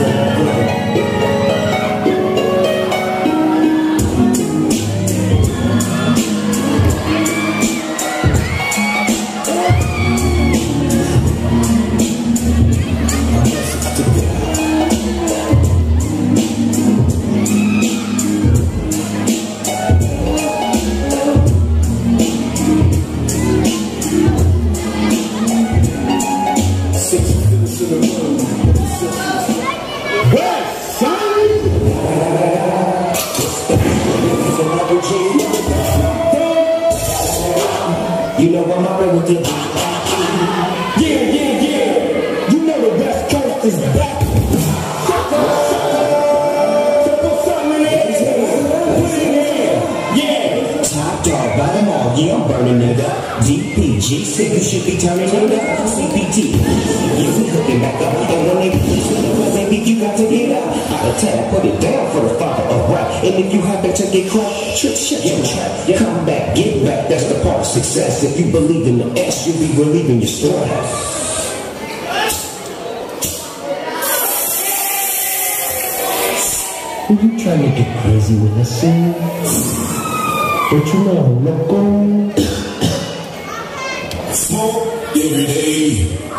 céu You know I'm already with it. Yeah, yeah, yeah. You know the West Coast is back. Yeah, I'm burning it. DPG, sick you should be turning it up. CPT, you be hooking back up. And when they it, baby, you got to get out. Out of town, put it down for the father. And if you happen to get caught, trip, shut your trap. Come back, get back. That's the part of success. If you believe in the S, you'll be relieving your stress. Are you trying to get crazy with us, scene? But you know I'm loco. Smoke every day.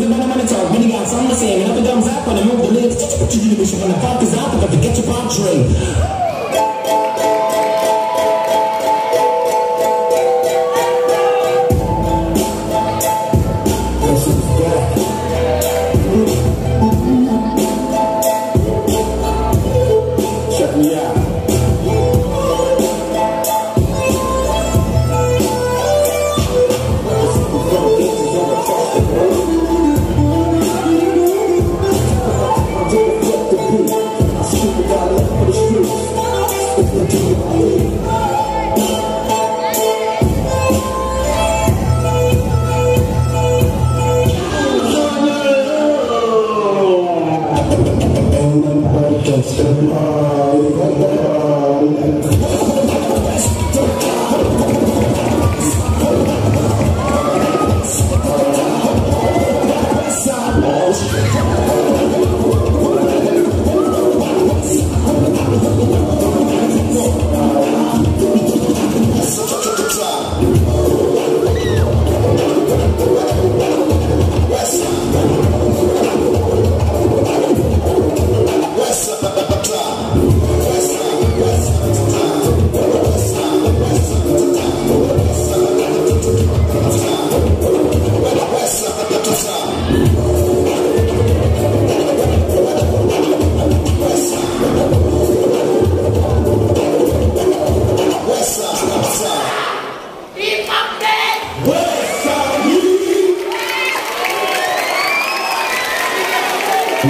Nowadays, if you better money talk, many got something to say. And up and thumbs up when I move the lips. You do, wish you wanna fuck is out, but to get your pop tray. おいで!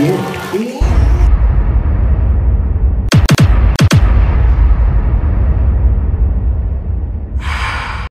you.